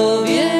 Yeah.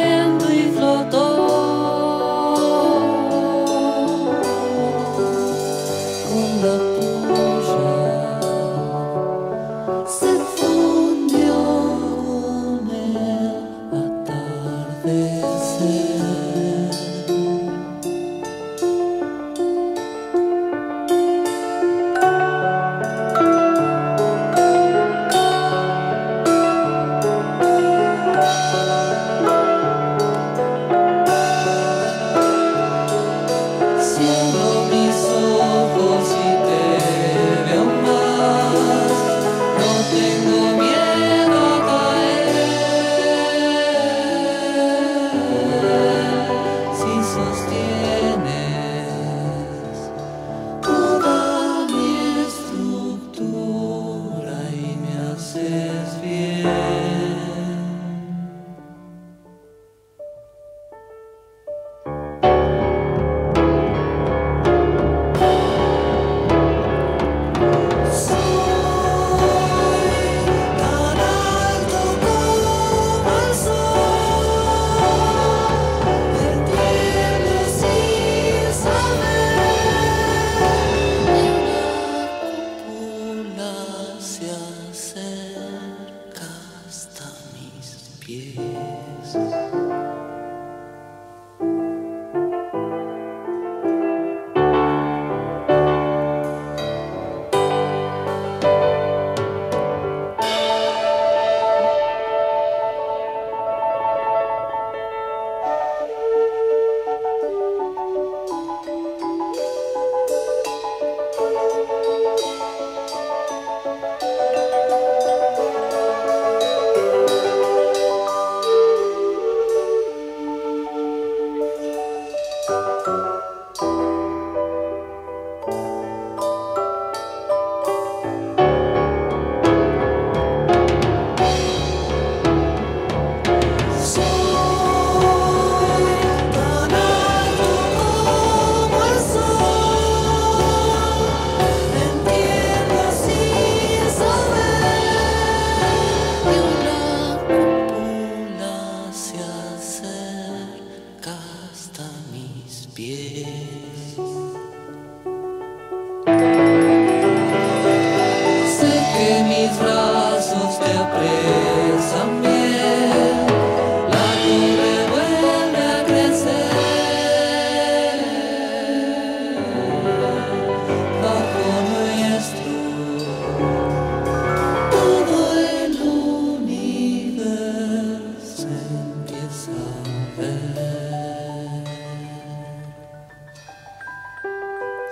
Yes.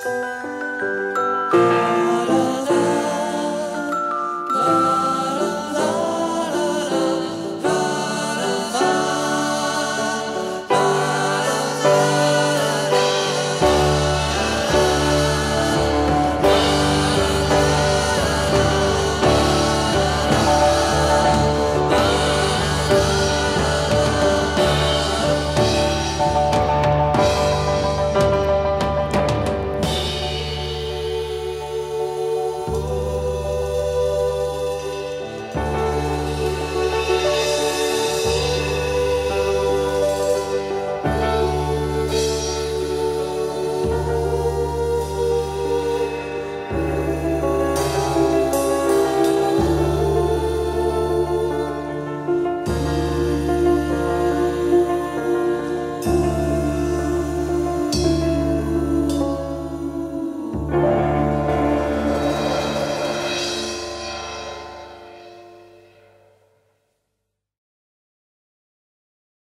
Música